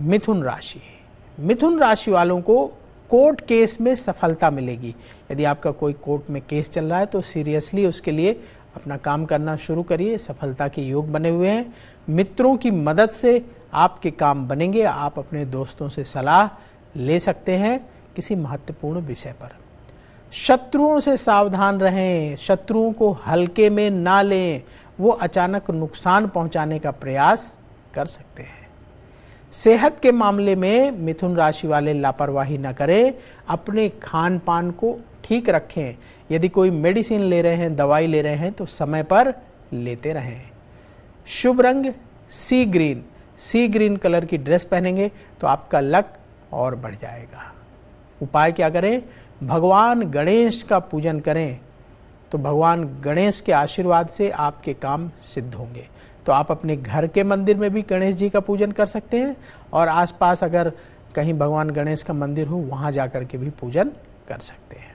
मिथुन राशि मिथुन राशि वालों को कोर्ट केस में सफलता मिलेगी। यदि आपका कोई कोर्ट में केस चल रहा है तो सीरियसली उसके लिए अपना काम करना शुरू करिए। सफलता के योग बने हुए हैं। मित्रों की मदद से आपके काम बनेंगे। आप अपने दोस्तों से सलाह ले सकते हैं किसी महत्वपूर्ण विषय पर। शत्रुओं से सावधान रहें। शत्रुओं को हल्के में ना लें। वो अचानक नुकसान पहुँचाने का प्रयास कर सकते हैं। सेहत के मामले में मिथुन राशि वाले लापरवाही न करें, अपने खान पान को ठीक रखें। यदि कोई मेडिसिन ले रहे हैं, दवाई ले रहे हैं तो समय पर लेते रहें। शुभ रंग, sea green. Sea green colour की ड्रेस पहनेंगे तो आपका लक और बढ़ जाएगा। उपाय क्या करें? भगवान गणेश का पूजन करें। तो भगवान गणेश के आशीर्वाद से आपके काम सिद्ध होंगे। तो आप अपने घर के मंदिर में भी गणेश जी का पूजन कर सकते हैं और आसपास अगर कहीं भगवान गणेश का मंदिर हो, वहाँ जा कर के भी पूजन कर सकते हैं।